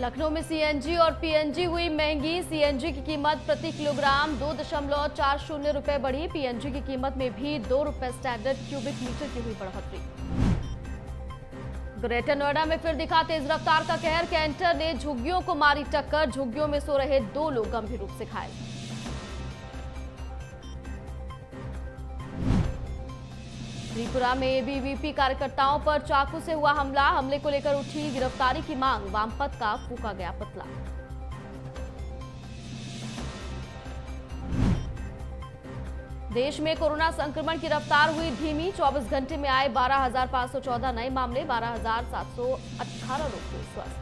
लखनऊ में सीएनजी और पीएनजी हुई महँगी। सीएनजी की कीमत प्रति किलोग्राम दो दशमलव चार शून्य रुपए बढ़ी। पीएनजी की कीमत में भी दो रुपए स्टैंडर्ड क्यूबिक मीटर की हुई बढ़ोतरी। ग्रेटर नोएडा में फिर दिखा तेज रफ्तार का कहर। कैंटर ने झुग्गियों को मारी टक्कर। झुग्गियों में सो रहे दो लोग गंभीर रूप से घायल। त्रिपुरा में एबीवीपी कार्यकर्ताओं पर चाकू से हुआ हमला। हमले को लेकर उठी गिरफ्तारी की मांग। वामपंथ का फूका गया पतला। देश में कोरोना संक्रमण की रफ्तार हुई धीमी। 24 घंटे में आए 12,514 नए मामले 12,718 लोग हुए स्वस्थ।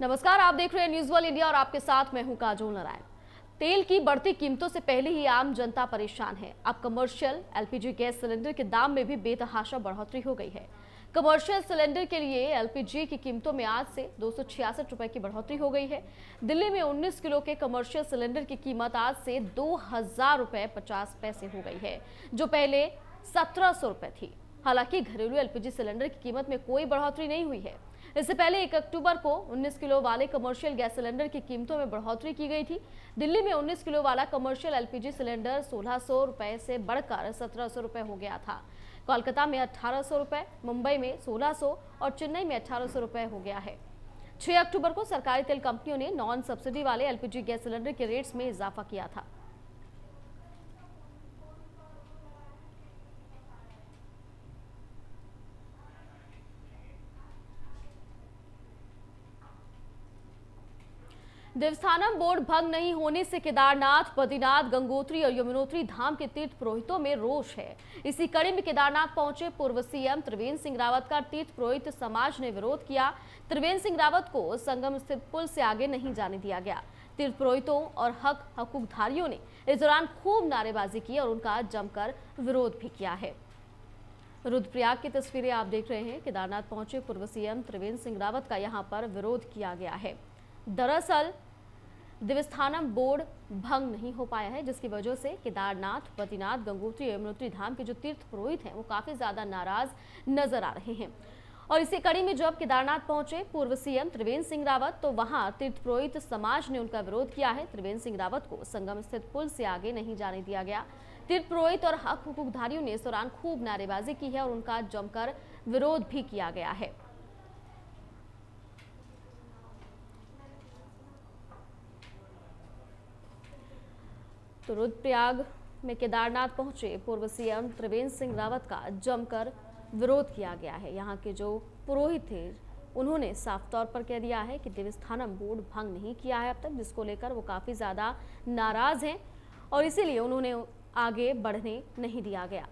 नमस्कार आप देख रहे हैं न्यूज़ वर्ल्ड इंडिया और आपके साथ मैं हूँ काजोल नारायण। तेल की बढ़ती कीमतों से पहले ही आम जनता परेशान है। अब कमर्शियल एलपीजी गैस सिलेंडर के दाम में भी बेतहाशा बढ़ोतरी हो गई है। कमर्शियल सिलेंडर के लिए एलपीजी की कीमतों में आज से दो रुपए की बढ़ोतरी हो गई है। दिल्ली में 19 किलो के कमर्शियल सिलेंडर की कीमत आज से दो हज़ार रुपए पचास पैसे हो गई है, जो पहले सत्रह सौ रुपए थी। हालाँकि घरेलू एलपीजी सिलेंडर की कीमत में कोई बढ़ोतरी नहीं हुई है। इससे पहले 1 अक्टूबर को 19 किलो वाले कमर्शियल गैस सिलेंडर की कीमतों में बढ़ोतरी की गई थी। दिल्ली में 19 किलो वाला कमर्शियल एलपीजी सिलेंडर सोलह सौ रुपए से बढ़कर सत्रह सौ रुपए हो गया था। कोलकाता में अठारह सौ रुपए, मुंबई में 1600 और चेन्नई में अठारह सौ रुपए हो गया है। 6 अक्टूबर को सरकारी तेल कंपनियों ने नॉन सब्सिडी वाले एलपीजी गैस सिलेंडर के रेट्स में इजाफा किया था। देवस्थानम बोर्ड भंग नहीं होने से केदारनाथ, बद्रीनाथ, गंगोत्री और यमुनोत्री धाम के तीर्थ पुरोहितों में रोष है। इसी कड़ी में केदारनाथ पहुँचे पूर्व सीएम त्रिवेंद्र सिंह रावत का तीर्थ पुरोहित समाज ने विरोध किया। त्रिवेंद्र सिंह रावत को संगम स्थित पुल से आगे नहीं जाने दिया गया। तीर्थ पुरोहितों और हक हकूकधारियों ने इस दौरान खूब नारेबाजी की और उनका जमकर विरोध भी किया है। रुद्रप्रयाग की तस्वीरें आप देख रहे हैं। केदारनाथ पहुँचे पूर्व सीएम त्रिवेंद्र सिंह रावत का यहाँ पर विरोध किया गया है। दरअसल देवस्थानम बोर्ड भंग नहीं हो पाया है, जिसकी वजह से केदारनाथ बद्रीनाथ गंगोत्री यमुनोत्री धाम के जो तीर्थ पुरोहित हैं, वो काफ़ी ज़्यादा नाराज़ नज़र आ रहे हैं। और इसी कड़ी में जब केदारनाथ पहुँचे पूर्व सीएम त्रिवेंद्र सिंह रावत तो वहाँ तीर्थ पुरोहित समाज ने उनका विरोध किया है। त्रिवेंद्र सिंह रावत को संगम स्थित पुल से आगे नहीं जाने दिया गया। तीर्थ पुरोहित और हक हुकूकधारियों ने इस दौरान खूब नारेबाजी की है और उनका जमकर विरोध भी किया गया है। तो रुद्रप्रयाग में केदारनाथ पहुँचे। पूर्व सीएम त्रिवेंद्र सिंह रावत का जमकर विरोध किया गया है। यहाँ के जो पुरोहित थे, उन्होंने साफ़ तौर पर कह दिया है कि देवस्थानम बोर्ड भंग नहीं किया है अब तक, जिसको लेकर वो काफ़ी ज़्यादा नाराज़ हैं और इसीलिए उन्होंने आगे बढ़ने नहीं दिया गया।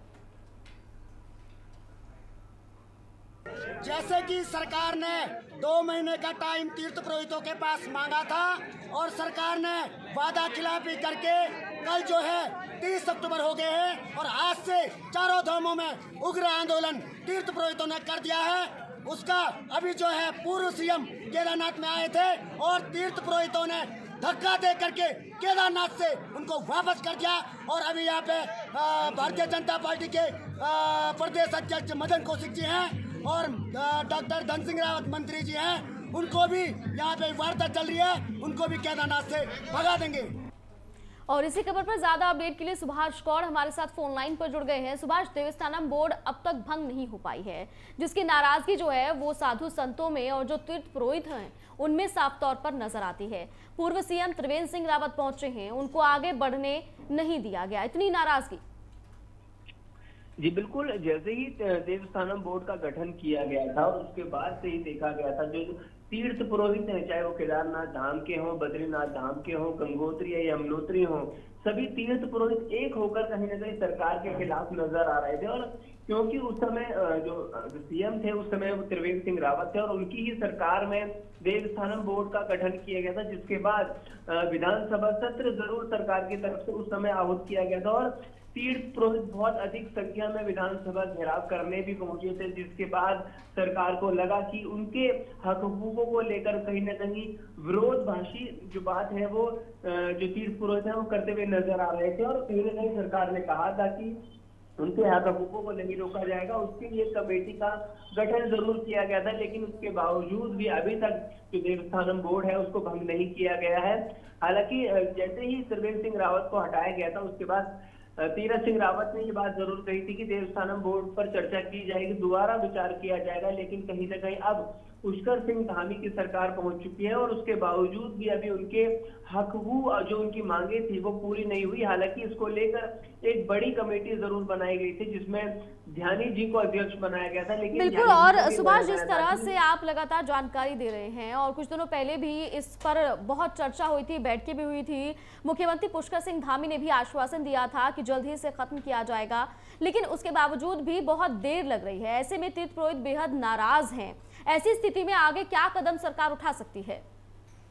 जैसे कि सरकार ने दो महीने का टाइम तीर्थ पुरोहितों के पास मांगा था और सरकार ने वादा खिलाफी करके कल जो है तीस अक्टूबर हो गए हैं और आज से चारों धामों में उग्र आंदोलन तीर्थ पुरोहितों ने कर दिया है। उसका अभी जो है पूर्व सीएम केदारनाथ में आए थे और तीर्थ पुरोहितों ने धक्का दे करके केदारनाथ से उनको वापस कर दिया और अभी यहाँ पे भारतीय जनता पार्टी के प्रदेश अध्यक्ष मदन कौशिक जी हैं और डॉक्टर धन सिंह रावत मंत्री जी हैं। उनको भी यहाँ पे वार्ता चल रही है। उनको भी केदारनाथ से भगा देंगे। और इसी खबर पर ज़्यादा अपडेट के लिए सुभाष कौर हमारे साथ फ़ोन लाइन पर जुड़ गए हैं। सुभाष, देवस्थानम बोर्ड अब तक भंग नहीं हो पाई है। जिसकी नाराज़गी जो है, वो साधु संतों में और जो तीर्थ पुरोहित हैं, उनमें साफ़ तौर पर नज़र आती है। पूर्व सीएम त्रिवेंद्र सिंह रावत पहुँचे हैं। उनको आगे बढ़ने नहीं दिया गया। इतनी नाराज़गी। जी, बिल्कुल। जैसे ही देवस्थानम बोर्ड का गठन किया गया था उसके बाद से ही देखा गया था, जो तीर्थ पुरोहित हैं, चाहे वो केदारनाथ धाम के हों, बद्रीनाथ धाम के हों, गंगोत्री या यमुनोत्री हों, सभी तीर्थ पुरोहित एक होकर कहीं ना कहीं सरकार के खिलाफ नज़र आ रहे थे। और क्योंकि उस समय जो सीएम थे, उस समय वो त्रिवेंद्र सिंह रावत थे और उनकी ही सरकार में देवस्थानम बोर्ड का गठन किया गया था, जिसके बाद विधानसभा सत्र ज़रूर सरकार की तरफ़ से उस समय आहूत किया गया था। और तीर्थ पुरोहित बहुत अधिक संख्या में विधानसभा घेराव करने भी पहुँचे थे, जिसके बाद सरकार को लगा कि उनके हक हकूकों को लेकर कहीं ना कहीं विरोध भाषी जो बात है वो जो तीर्थ पुरोहित है, वो करते हुए नज़र आ रहे थे। और कहीं ना कहीं सरकार ने कहा था कि उनके हक हकूकों को नहीं रोका जाएगा। उसके लिए कमेटी का गठन ज़रूर किया गया था, लेकिन उसके बावजूद भी अभी तक जो देवस्थानम बोर्ड है, उसको भंग नहीं किया गया है। हालाँकि जैसे ही त्रिवेंद्र सिंह रावत को हटाया गया था, उसके बाद तीरथ सिंह रावत ने ये बात ज़रूर कही थी कि देवस्थानम बोर्ड पर चर्चा की जाएगी, दोबारा विचार किया जाएगा, लेकिन कहीं ना कहीं अब पुष्कर सिंह धामी की सरकार पहुँच चुकी है और उसके बावजूद भी अभी उनके हकू जो उनकी मांगे थी वो पूरी नहीं हुई। हालाँकि इसको लेकर एक बड़ी कमेटी ज़रूर बनाई गई थी, जिसमें ध्यानी जी को अध्यक्ष बनाया गया था लेकिन बिल्कुल और सुभाष जिस तरह से आप लगातार जानकारी दे रहे हैं और कुछ दिनों पहले भी इस पर बहुत चर्चा हुई थी बैठकें भी हुई थी। मुख्यमंत्री पुष्कर सिंह धामी ने भी आश्वासन दिया था कि जल्द ही इसे खत्म किया जाएगा लेकिन उसके बावजूद भी बहुत देर लग रही है। ऐसे में तीर्थ पुरोहित बेहद नाराज़ हैं। ऐसी स्थिति में आगे क्या कदम सरकार उठा सकती है?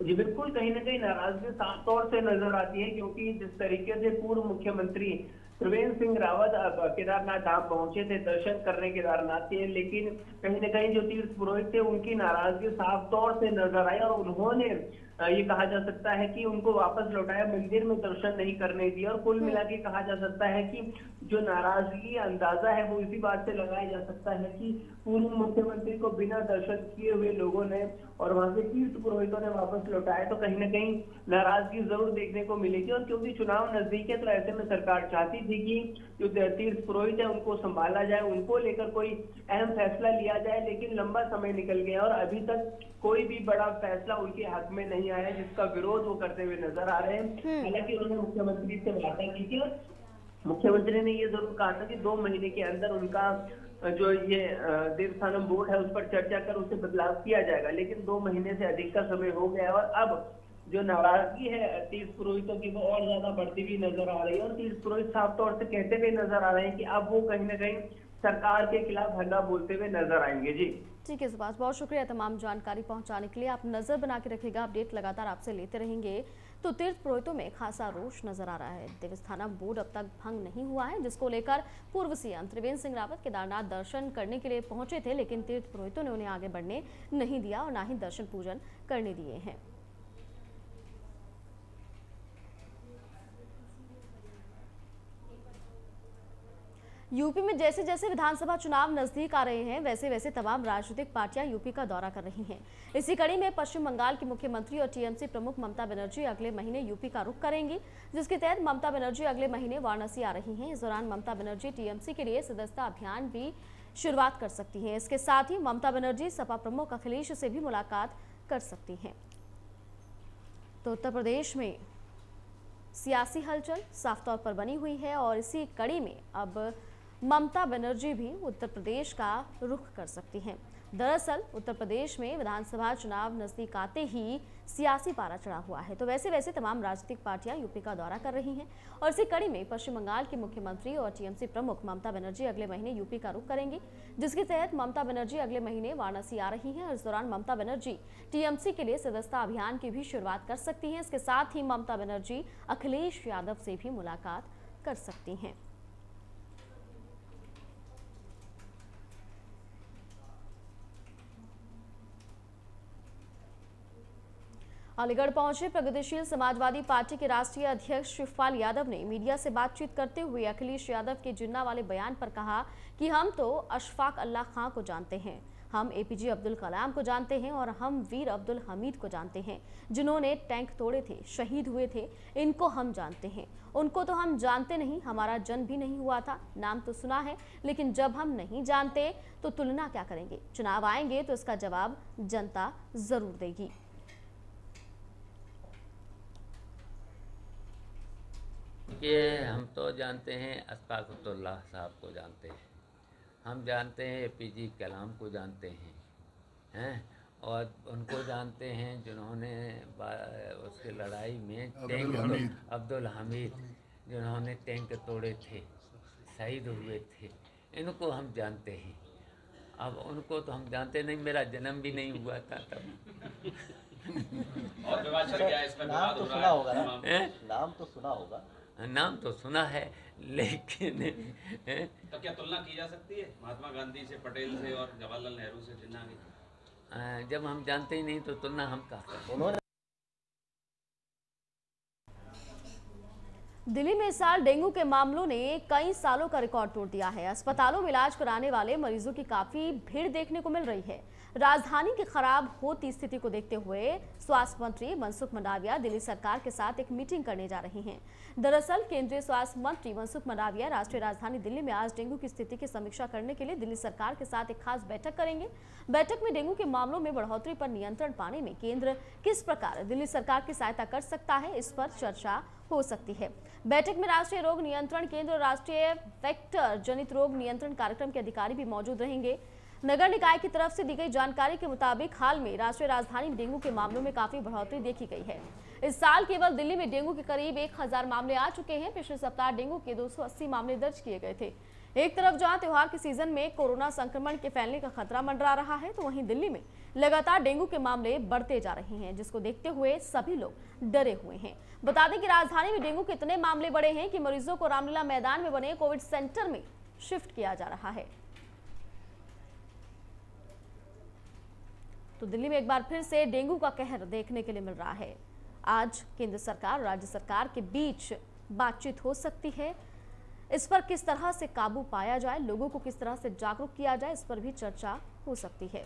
जी बिल्कुल कहीं ना कहीं नाराज़गी साफ़ तौर से नज़र आती है क्योंकि जिस तरीके से पूर्व मुख्यमंत्री त्रिवेंद्र सिंह रावत केदारनाथ धाम पहुँचे थे, दर्शन करने केदारनाथ के, लेकिन कहीं ना कहीं जो तीर्थ पुरोहित थे, उनकी नाराज़गी साफ़ तौर से नज़र आई और उन्होंने ये कहा जा सकता है कि उनको वापस लौटाया मंदिर में दर्शन नहीं करने दिया और कुल मिला के कहा जा सकता है कि जो नाराज़गी अंदाज़ा है वो इसी बात से लगाया जा सकता है कि पूर्व मुख्यमंत्री को बिना दर्शन किए हुए लोगों ने और वहाँ से तीर्थ पुरोहितों ने वापस लौटाया तो कहीं ना कहीं नाराज़गी ज़रूर देखने को मिलेगी। और क्योंकि चुनाव नज़दीक है तो ऐसे में सरकार चाहती थी कि जो तीर्थ पुरोहित है उनको संभाला जाए उनको लेकर कोई अहम फैसला लिया जाए लेकिन लंबा समय निकल गया और अभी तक कोई भी बड़ा फैसला उनके हक में नहीं आया जिसका विरोध वो करते हुए नज़र आ रहे हैं। हालाँकि उन्होंने मुख्यमंत्री से वार्ता की थी और मुख्यमंत्री ने ये ज़रूर कहा था कि दो महीने के अंदर उनका जो ये देवस्थानम बोर्ड है उस पर चर्चा कर उसे बदलाव किया जाएगा। लेकिन दो महीने से अधिक का समय हो गया और अब जो नाराज़गी है तीर्थ पुरोहितों की वो और ज़्यादा बढ़ती हुई नज़र आ रही है और तीर्थ पुरोहित साफ़ तौर से कहते हुए नज़र आ रहे हैं कि अब वो कहीं ना कहीं सरकार के खिलाफ हल्ला बोलते हुए नज़र आएँगे, जी। ठीक है, सुभाष। बहुत शुक्रिया तमाम जानकारी पहुँचाने के लिए। आप नज़र बना के रखिएगा। अपडेट लगातार आपसे लेते रहेंगे। तो तीर्थ पुरोहितों में खासा रोष नज़र आ रहा है। देवस्थाना बोर्ड अब तक भंग नहीं हुआ है, जिसको लेकर पूर्व सीएम त्रिवेंद्र सिंह रावत केदारनाथ दर्शन करने के लिए पहुँचे थे, लेकिन तीर्थ पुरोहितों ने उन्हें आगे बढ़ने नहीं दिया और ना ही दर्शन पूजन करने दिए हैं। यूपी में जैसे जैसे विधानसभा चुनाव नज़दीक आ रहे हैं वैसे वैसे तमाम राजनीतिक पार्टियाँ यूपी का दौरा कर रही हैं। इसी कड़ी में पश्चिम बंगाल की मुख्यमंत्री और टीएमसी प्रमुख ममता बनर्जी अगले महीने यूपी का रुख करेंगी, जिसके तहत ममता बनर्जी अगले महीने वाराणसी आ रही हैं। इस दौरान ममता बनर्जी टीएमसी के लिए सदस्यता अभियान भी शुरुआत कर सकती हैं। इसके साथ ही ममता बनर्जी सपा प्रमुख अखिलेश से भी मुलाकात कर सकती हैं। तो उत्तर प्रदेश में सियासी हलचल साफ़ तौर पर बनी हुई है और इसी कड़ी में अब ममता बनर्जी भी उत्तर प्रदेश का रुख कर सकती हैं। दरअसल, उत्तर प्रदेश में विधानसभा चुनाव नज़दीक आते ही सियासी पारा चढ़ा हुआ है। तो वैसे वैसे तमाम राजनीतिक पार्टियाँ यूपी का दौरा कर रही हैं और इसी कड़ी में पश्चिम बंगाल की मुख्यमंत्री और टीएमसी प्रमुख ममता बनर्जी अगले महीने यूपी का रुख करेंगी, जिसके तहत ममता बनर्जी अगले महीने वाराणसी आ रही हैं। और इस दौरान ममता बनर्जी टीएमसी के लिए सदस्यता अभियान की भी शुरुआत कर सकती हैं। इसके साथ ही ममता बनर्जी अखिलेश यादव से भी मुलाकात कर सकती हैं। अलीगढ़ पहुँचे प्रगतिशील समाजवादी पार्टी के राष्ट्रीय अध्यक्ष शिवपाल यादव ने मीडिया से बातचीत करते हुए अखिलेश यादव के जिन्ना वाले बयान पर कहा कि हम तो अशफाक अल्लाह खां को जानते हैं। हम एपीजे अब्दुल कलाम को जानते हैं और हम वीर अब्दुल हमीद को जानते हैं, जिन्होंने टैंक तोड़े थे, शहीद हुए थे, इनको हम जानते हैं। उनको तो हम जानते नहीं, हमारा जन्म भी नहीं हुआ था, नाम तो सुना है, लेकिन जब हम नहीं जानते तो तुलना क्या करेंगे? चुनाव आएँगे तो इसका जवाब जनता ज़रूर देगी। ये हम तो जानते हैं अस्ताकुल्लाह साहब को जानते हैं। हम जानते हैं ए पी जी कलाम को जानते हैं हैं? और उनको जानते हैं जिन्होंने उसकी लड़ाई में टैंक तो, अब्दुल हमीद जिन्होंने टैंक तोड़े थे शहीद हुए थे इनको हम जानते हैं। अब उनको तो हम जानते नहीं मेरा जन्म भी नहीं हुआ था तब। और इसमें नाम तो सुना होगा ना। नाम तो सुना होगा। नाम तो सुना है लेकिन हैं? तो क्या तुलना की जा सकती है? महात्मा गांधी से पटेल से और जवाहरलाल नेहरू से जिन्ना की जब हम जानते ही नहीं तो तुलना हम कहा दिल्ली में इस साल डेंगू के मामलों ने कई सालों का रिकॉर्ड तोड़ दिया है। अस्पतालों में इलाज कराने वाले मरीजों की काफ़ी भीड़ देखने को मिल रही है। राजधानी की खराब होती स्थिति को देखते हुए स्वास्थ्य मंत्री मनसुख मंडाविया दिल्ली सरकार के साथ एक मीटिंग करने जा रहे हैं। दरअसल, केंद्रीय स्वास्थ्य मंत्री मनसुख मंडाविया राष्ट्रीय राजधानी दिल्ली में आज डेंगू की स्थिति की समीक्षा करने के लिए दिल्ली सरकार के साथ एक खास बैठक करेंगे। बैठक में डेंगू के मामलों में बढ़ोतरी पर नियंत्रण पाने में केंद्र किस प्रकार दिल्ली सरकार की सहायता कर सकता है, इस पर चर्चा हो सकती है। बैठक में राष्ट्रीय रोग नियंत्रण केंद्र और राष्ट्रीय वेक्टर जनित रोग नियंत्रण कार्यक्रम के अधिकारी भी मौजूद रहेंगे। नगर निकाय की तरफ़ से दी गई जानकारी के मुताबिक हाल में राष्ट्रीय राजधानी में डेंगू के मामलों में काफ़ी बढ़ोतरी देखी गई है। इस साल केवल दिल्ली में डेंगू के करीब एक हज़ार मामले आ चुके हैं। पिछले सप्ताह डेंगू के 280 मामले दर्ज किए गए थे। एक तरफ़ जहाँ त्योहार के सीज़न में कोरोना संक्रमण के फैलने का खतरा मंडरा रहा है तो वहीं दिल्ली में लगातार डेंगू के मामले बढ़ते जा रहे हैं, जिसको देखते हुए सभी लोग डरे हुए हैं। बता दें कि राजधानी में डेंगू के इतने मामले बढ़े हैं कि मरीजों को रामलीला मैदान में बने कोविड सेंटर में शिफ्ट किया जा रहा है। तो दिल्ली में एक बार फिर से डेंगू का कहर देखने के लिए मिल रहा है। आज केंद्र सरकार, राज्य सरकार के बीच बातचीत हो सकती है। इस पर किस तरह से काबू पाया जाए, लोगों को किस तरह से जागरूक किया जाए, इस पर भी चर्चा हो सकती है।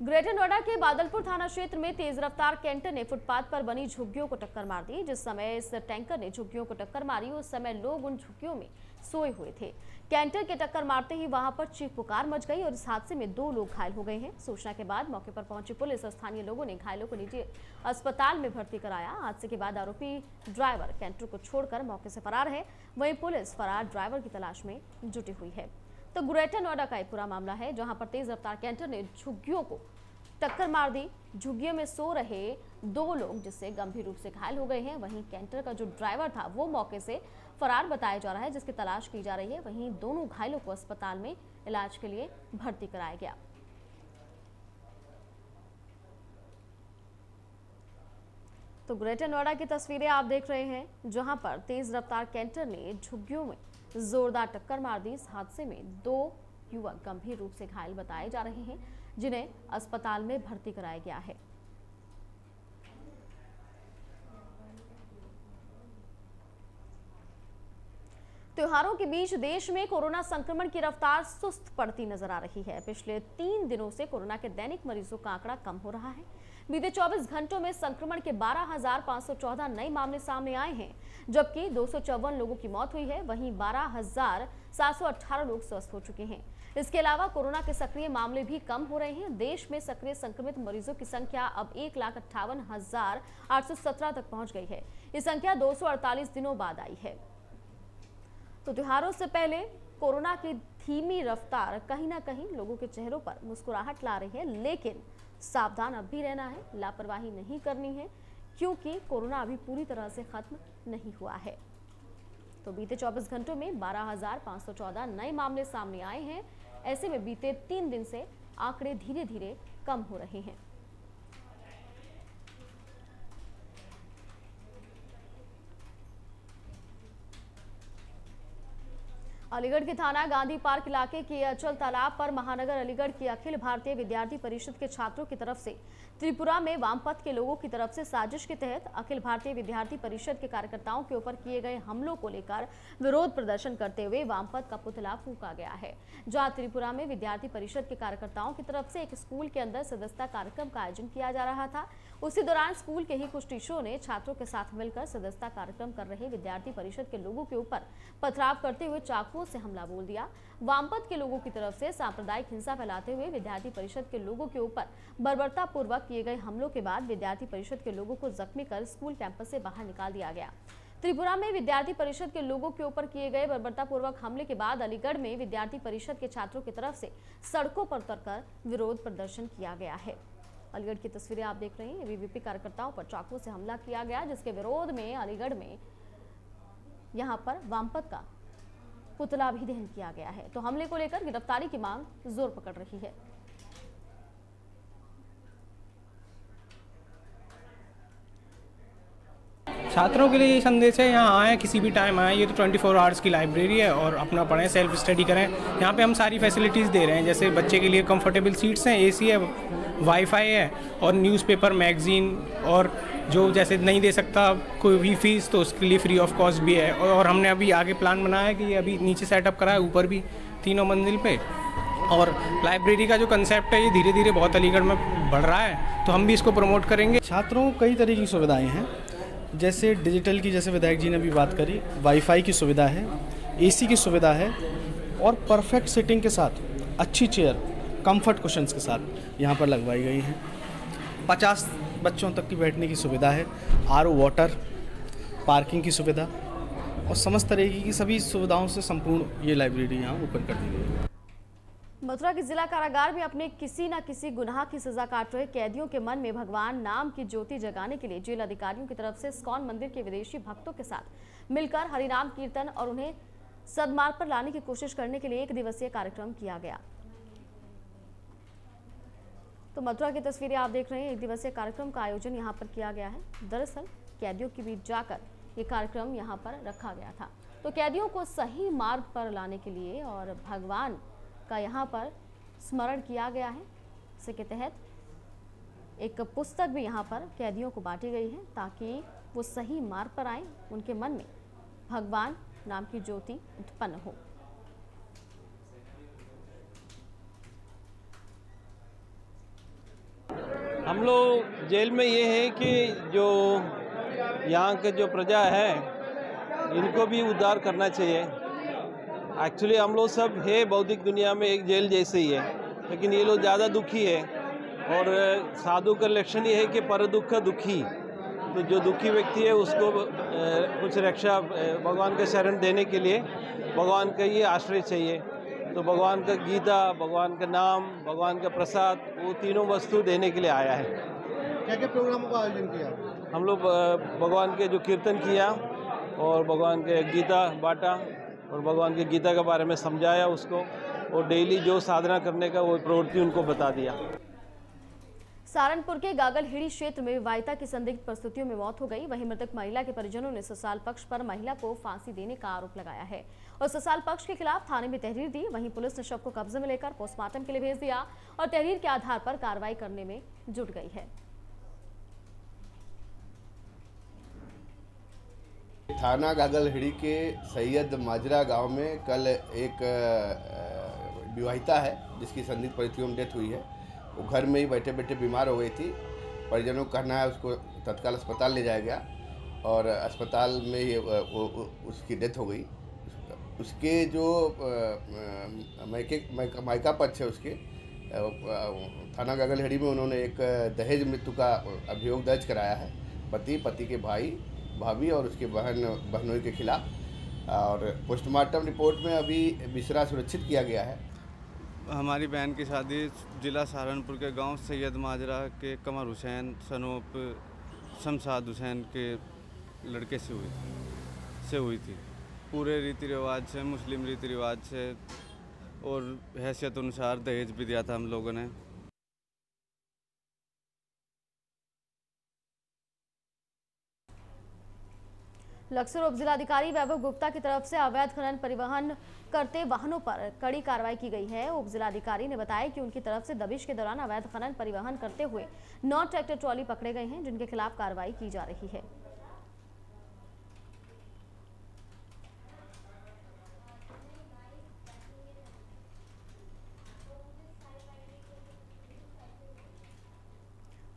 ग्रेटर नोएडा के बादलपुर थाना क्षेत्र में तेज रफ्तार कैंटर ने फुटपाथ पर बनी झुग्गियों को टक्कर मार दी, जिस समय इस टैंकर ने झुग्गियों को टक्कर मारी, उस समय लोग उन झुग्गियों में सोए हुए थे। कैंटर के टक्कर मारते ही वहाँ पर चीख पुकार मच गई और इस हादसे में दो लोग घायल हो गए हैं। सूचना के बाद मौके पर पहुँची पुलिस, स्थानीय लोगों ने घायलों को निजी अस्पताल में भर्ती कराया। हादसे के बाद आरोपी ड्राइवर कैंटर को छोड़कर मौके से फरार है। वहीं पुलिस फरार ड्राइवर की तलाश में जुटी हुई है। तो ग्रेटर नोएडा का एक पूरा मामला है, जहाँ पर तेज रफ्तार कैंटर ने झुग्गियों को टक्कर मार दी। झुग्गियों में सो रहे दो लोग, जिससे गंभीर रूप से घायल हो गए हैं। वहीं कैंटर का जो ड्राइवर था, वो मौके से फरार बताया जा रहा है, जिसकी तलाश की जा रही है। वहीं दोनों घायलों को अस्पताल में इलाज के लिए भर्ती कराया गया। तो ग्रेटर नोएडा की तस्वीरें आप देख रहे हैं, जहाँ पर तेज रफ्तार कैंटर ने झुग्गियों में जोरदार टक्कर मार दी इस हादसे में। दो युवक गंभीर रूप से घायल बताए जा रहे हैं, जिन्हें अस्पताल में भर्ती कराया गया है। त्योहारों के बीच देश में कोरोना संक्रमण की रफ्तार सुस्त पड़ती नज़र आ रही है। पिछले तीन दिनों से कोरोना के दैनिक मरीजों का आंकड़ा कम हो रहा है। बीते 24 घंटों में संक्रमण के 12,514 नए मामले सामने आए हैं जबकि दो सौ चौवन लोगों की मौत हुई है वहीं 12,718 लोग स्वस्थ हो चुके हैं। इसके अलावा कोरोना के सक्रिय मामले भी कम हो रहे हैं। देश में सक्रिय संक्रमित मरीजों की संख्या अब एक लाख अट्ठावन हज़ार आठ सौ सत्रह तक पहुँच गई है। ये संख्या 248 दिनों बाद आई है। तो त्योहारों से पहले कोरोना की धीमी रफ्तार कहीं ना कहीं लोगों के चेहरों पर मुस्कुराहट ला रही है लेकिन सावधान अब भी रहना है लापरवाही नहीं करनी है क्योंकि कोरोना अभी पूरी तरह से खत्म नहीं हुआ है। तो बीते 24 घंटों में 12,514 नए मामले सामने आए हैं। ऐसे में बीते तीन दिन से आंकड़े धीरे धीरे कम हो रहे हैं। अलीगढ़ के थाना गांधी पार्क इलाके के अचल तालाब पर महानगर अलीगढ़ की अखिल भारतीय विद्यार्थी परिषद के छात्रों की तरफ़ से, त्रिपुरा में वामपथ के लोगों की तरफ़ से साजिश के तहत अखिल भारतीय विद्यार्थी परिषद के कार्यकर्ताओं के ऊपर किए गए हमलों को लेकर विरोध प्रदर्शन करते हुए वामपथ का पुतला फूका गया है, जहाँ त्रिपुरा में विद्यार्थी परिषद के कार्यकर्ताओं की तरफ़ से एक स्कूल के अंदर सदस्यता कार्यक्रम का आयोजन किया जा रहा था। उसी दौरान स्कूल के ही कुछ टीचरों ने छात्रों के साथ मिलकर सदस्यता कार्यक्रम कर रहे विद्यार्थी परिषद के लोगों के ऊपर पथराव करते हुए चाकुओं से हमला बोल दिया। वामपंथ के लोगों की तरफ़ से सांप्रदायिक हिंसा फैलाते हुए विद्यार्थी परिषद के लोगों के ऊपर बर्बरता पूर्वक किए गए हमलों के बाद विद्यार्थी परिषद के लोगों को जख्मी कर स्कूल कैंपस से बाहर निकाल दिया गया। त्रिपुरा में विद्यार्थी परिषद के लोगों के ऊपर किए गए बर्बरतापूर्वक हमले के बाद अलीगढ़ में विद्यार्थी परिषद के छात्रों की तरफ़ से सड़कों पर उतरकर विरोध प्रदर्शन किया गया है। अलीगढ़ की तस्वीरें आप देख रहे हैं। वीवीपी कार्यकर्ताओं पर चाकू से हमला किया गया, जिसके विरोध में अलीगढ़ में यहाँ पर वामपत का पुतला भी दहन किया गया है। तो हमले को लेकर गिरफ्तारी की मांग ज़ोर पकड़ रही है। छात्रों के लिए ये संदेश है, यहाँ आएँ, किसी भी टाइम आएँ, ये तो 24 फोर आवर्स की लाइब्रेरी है और अपना पढ़ें सेल्फ स्टडी करें। यहाँ पे हम सारी फैसिलिटीज़ दे रहे हैं, जैसे बच्चे के लिए कंफर्टेबल सीट्स हैं एसी है वाईफाई है और न्यूज़पेपर मैगज़ीन और जो जैसे नहीं दे सकता कोई भी फ़ीस तो उसके लिए फ्री ऑफ़ कॉस्ट भी है। और हमने अभी आगे प्लान बनाया है कि अभी नीचे सेटअप करा है, ऊपर भी तीनों मंजिल पे। और लाइब्रेरी का जो कंसेप्ट है, ये धीरे धीरे बहुत अलीगढ़ में बढ़ रहा है तो हम भी इसको प्रमोट करेंगे। छात्रों को कई तरह की सुविधाएँ हैं। जैसे डिजिटल की, जैसे विधायक जी ने अभी बात करी वाईफाई की सुविधा है एसी की सुविधा है, और परफेक्ट सिटिंग के साथ, अच्छी चेयर कंफर्ट कुशंस के साथ यहाँ पर लगवाई गई हैं। पचास बच्चों तक की बैठने की सुविधा है, आर वाटर पार्किंग की सुविधा, और समस्त तरीके की सभी सुविधाओं से संपूर्ण ये लाइब्रेरी यहाँ ओपन कर दी गई है। मथुरा के जिला कारागार में अपने किसी न किसी गुनाह की सजा काट रहे कैदियों के मन में भगवान नाम की ज्योति जगाने के लिए जेल अधिकारियों की तरफ़ से स्कॉन मंदिर के विदेशी भक्तों के साथ मिलकर हरिनाम कीर्तन और उन्हें सदमार्ग पर लाने की कोशिश करने के लिए एक दिवसीय कार्यक्रम किया गया। तो मथुरा की तस्वीरें आप देख रहे हैं, एक दिवसीय कार्यक्रम का आयोजन यहाँ पर किया गया है। दरअसल कैदियों के बीच जाकर ये कार्यक्रम यहाँ पर रखा गया था। तो कैदियों को सही मार्ग पर लाने के लिए और भगवान का यहाँ पर स्मरण किया गया है। इसी के तहत एक पुस्तक भी यहाँ पर कैदियों को बांटी गई है ताकि वो सही मार्ग पर आए, उनके मन में भगवान नाम की ज्योति उत्पन्न हो। हम लोग जेल में ये है कि जो यहाँ के जो प्रजा है, इनको भी उद्धार करना चाहिए। एक्चुअली हम लोग सब है बौद्धिक दुनिया में एक जेल जैसे ही है। लेकिन ये लोग ज़्यादा दुखी है। और साधु का लक्षण ये है कि पर दुख। दुखी तो जो दुखी व्यक्ति है उसको कुछ रक्षा भगवान के शरण देने के लिए भगवान का ये आश्रय चाहिए। तो भगवान का गीता भगवान का नाम भगवान का प्रसाद वो तीनों वस्तु देने के लिए आया है। क्या क्या प्रोग्रामों का आयोजन किया? हम लोग भगवान के जो कीर्तन किया और भगवान के गीता बांटा और भगवान की गीता के बारे में समझाया उसको और डेली जो साधना करने का वो प्रवृत्ति उनको बता दिया। सहारनपुर के गागलहिड़ी क्षेत्र में वायता की संदिग्ध परिस्थितियों में मौत हो गई। वहीं मृतक महिला के परिजनों ने ससाल पक्ष पर महिला को फांसी देने का आरोप लगाया है और ससाल पक्ष के खिलाफ थाने में तहरीर दी। वहीं पुलिस ने शव को कब्जे में लेकर पोस्टमार्टम के लिए भेज दिया और तहरीर के आधार पर कार्रवाई करने में जुट गई है। थाना गागलहिड़ी के सैयद माजरा गाँव में कल एक विवाहिता है, जिसकी संदिग्ध परिस्थितियों में डेथ हुई है। वो घर में ही बैठे बैठे बीमार हो गई थी। परिजनों का कहना है उसको तत्काल अस्पताल ले जाया गया और अस्पताल में ही उसकी डेथ हो गई। उसके जो मायके, मायका पक्ष है उसके थाना गागलहेड़ी में उन्होंने एक दहेज मृत्यु का अभियोग दर्ज कराया है। पति पति के भाई भाभी और उसके बहन, बहनोई के खिलाफ। और पोस्टमार्टम रिपोर्ट में अभी मिश्रा सुरक्षित किया गया है। हमारी बहन की शादी जिला सहारनपुर के गाँव सैयद माजरा के कमर हुसैन, सनोप शमशाद हुसैन के लड़के से हुई से हुई थी। पूरे रीति रिवाज से, मुस्लिम रीति रिवाज से और हैसियत अनुसार दहेज भी दिया था हम लोगों ने। लक्सर उप जिलाधिकारी वैभव गुप्ता की तरफ़ से अवैध खनन परिवहन करते वाहनों पर कड़ी कार्रवाई की गई है। उप जिलाधिकारी ने बताया कि उनकी तरफ़ से दबिश के दौरान अवैध खनन परिवहन करते हुए नौ ट्रैक्टर ट्रॉली पकड़े गए हैं, जिनके खिलाफ कार्रवाई की जा रही है।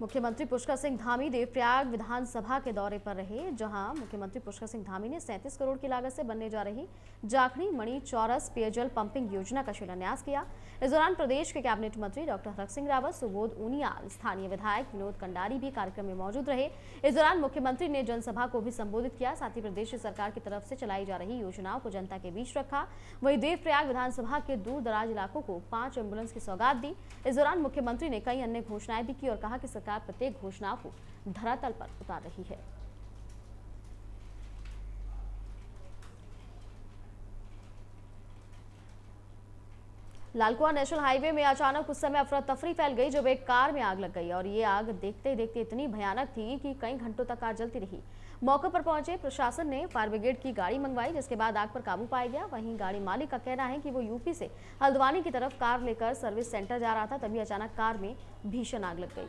मुख्यमंत्री पुष्कर सिंह धामी देवप्रयाग विधानसभा के दौरे पर रहे, जहाँ मुख्यमंत्री पुष्कर सिंह धामी ने 37 करोड़ की लागत से बनने जा रही जाखड़ी मणि चौरस पेयजल पंपिंग योजना का शिलान्यास किया। इस दौरान प्रदेश के कैबिनेट मंत्री डॉक्टर हरक सिंह रावत, सुबोध उनियाल, स्थानीय विधायक विनोद कंडारी भी कार्यक्रम में मौजूद रहे। इस दौरान मुख्यमंत्री ने जनसभा को भी संबोधित किया। साथ ही प्रदेश सरकार की तरफ़ से चलाई जा रही योजनाओं को जनता के बीच रखा। वही देवप्रयाग विधानसभा के दूर दराज इलाकों को पाँच एंबुलेंस की सौगात दी। इस दौरान मुख्यमंत्री ने कई अन्य घोषणाएँ भी की और कहा कि सरकार प्रत्येक घोषणाओं को धरातल पर उतार रही है। लालकुआ नेशनल हाईवे में अचानक उस समय अफरा तफरी फैल गई, जब एक कार में आग लग गई और ये आग देखते ही देखते इतनी भयानक थी कि कई घंटों तक कार जलती रही। मौके पर पहुँचे प्रशासन ने फायर ब्रिगेड की गाड़ी मंगवाई, जिसके बाद आग पर काबू पाया गया। वहीं गाड़ी मालिक का कहना है कि वो यूपी से हल्द्वानी की तरफ़ कार लेकर सर्विस सेंटर जा रहा था, तभी अचानक कार में भीषण आग लग गई।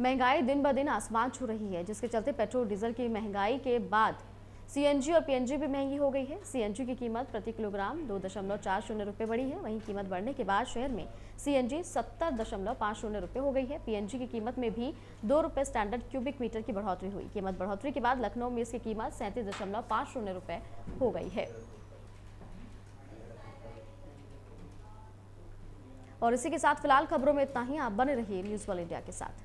महँगाई दिन ब दिन आसमान छू रही है, जिसके चलते पेट्रोल, डीजल की महँगाई के बाद सीएनजी और पीएनजी भी महँगी हो गई है। सीएनजी की कीमत प्रति किलोग्राम दो दशमलव चार शून्य रुपये बढ़ी है। वहीं कीमत बढ़ने के बाद शहर में सीएनजी सत्तर दशमलव पाँच शून्य रुपये हो गई है। पीएनजी की कीमत में भी दो रुपये स्टैंडर्ड क्यूबिक मीटर की बढ़ोतरी हुई। कीमत बढ़ोतरी के बाद लखनऊ में इसकी कीमत सैंतीस दशमलव पाँच शून्य रुपये हो गई है। और इसी के साथ फ़िलहाल खबरों में इतना ही। आप बने रहिए न्यूज़ वाल इंडिया के साथ।